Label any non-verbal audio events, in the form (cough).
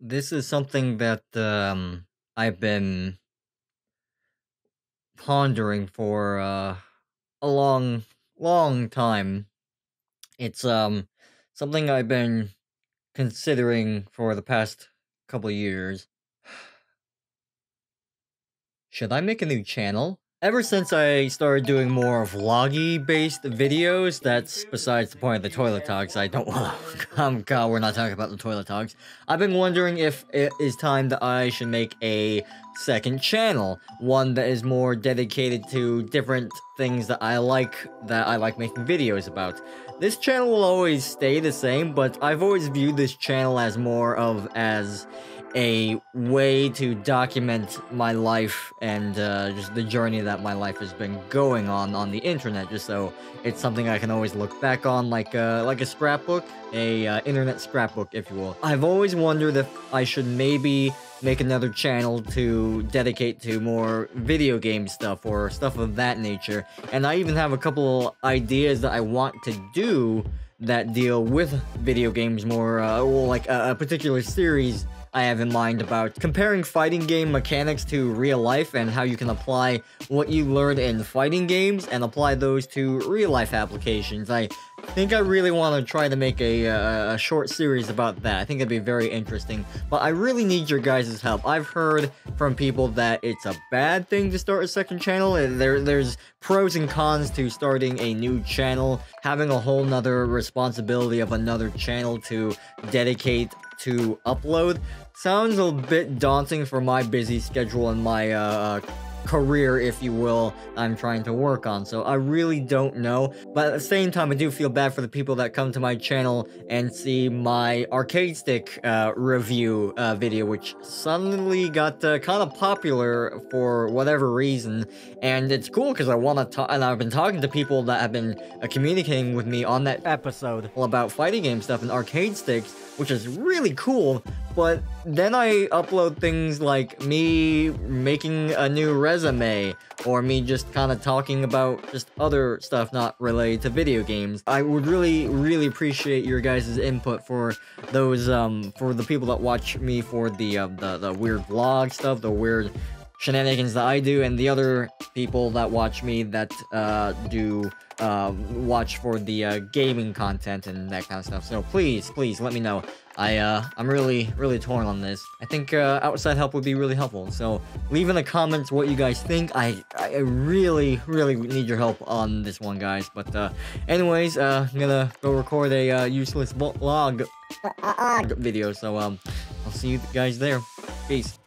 This is something that um, I've been pondering for uh, a long, long time. It's um something I've been considering for the past couple years. (sighs) Should I make a new channel? Ever since I started doing more vloggy based videos, that's besides the point of the toilet talks. I don't want to. Um, God, we're not talking about the toilet talks. I've been wondering if it is time that I should make a second channel, one that is more dedicated to different things that I like, that I like making videos about. This channel will always stay the same, but I've always viewed this channel as more of as a way to document my life and uh, just the journey that my life has been going on on the internet, just so it's something I can always look back on like a, like a scrapbook, a uh, internet scrapbook, if you will. I've always wondered if I should maybe make another channel to dedicate to more video game stuff or stuff of that nature, and I even have a couple ideas that I want to do that deal with video games more, uh, well, like a, a particular series I have in mind about comparing fighting game mechanics to real life and how you can apply what you learned in fighting games and apply those to real life applications. I think I really want to try to make a, uh, a short series about that. I think it'd be very interesting, but I really need your guys' help. I've heard from people that it's a bad thing to start a second channel. There, there's pros and cons to starting a new channel, having a whole nother responsibility of another channel to dedicate to upload. Sounds a bit daunting for my busy schedule and my uh, career, if you will, I'm trying to work on. So I really don't know. But at the same time, I do feel bad for the people that come to my channel and see my arcade stick uh, review uh, video, which suddenly got uh, kind of popular for whatever reason. And it's cool because I want to talk, and I've been talking to people that have been uh, communicating with me on that episode about fighting game stuff and arcade sticks, which is really cool. But then I upload things like me making a new resume, or me just kind of talking about just other stuff not related to video games. I would really, really appreciate your guys' input for those, um, for the people that watch me for the, uh, the, the weird vlog stuff, the weird shenanigans that I do, and the other people that watch me that, uh, do uh, watch for the uh, gaming content and that kind of stuff. So please, please let me know. I, uh, I'm really, really torn on this. I think uh, outside help would be really helpful. So leave in the comments what you guys think. I, I really, really need your help on this one, guys. But uh, anyways, uh, I'm gonna go record a uh, useless vlog video. So um, I'll see you guys there. Peace.